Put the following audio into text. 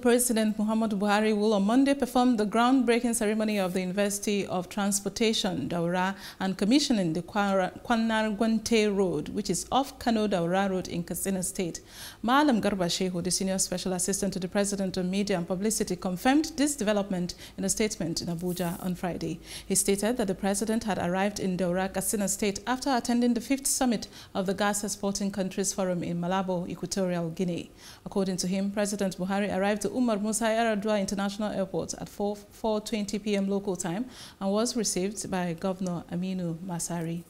President Muhammadu Buhari will on Monday perform the groundbreaking ceremony of the University of Transportation, Daura, and commissioning the Kwanar Gwante Road, which is off Kano Daura Road in Katsina State. Malam Garba Shehu, the Senior Special Assistant to the President of Media and Publicity, confirmed this development in a statement in Abuja on Friday. He stated that the President had arrived in Daura, Katsina State after attending the fifth summit of the Gas Exporting Countries Forum in Malabo, Equatorial Guinea. According to him, President Buhari arrived Umar Musa Yar'Adua International Airport at 4, 4.20 p.m. local time and was received by Governor Aminu Masari.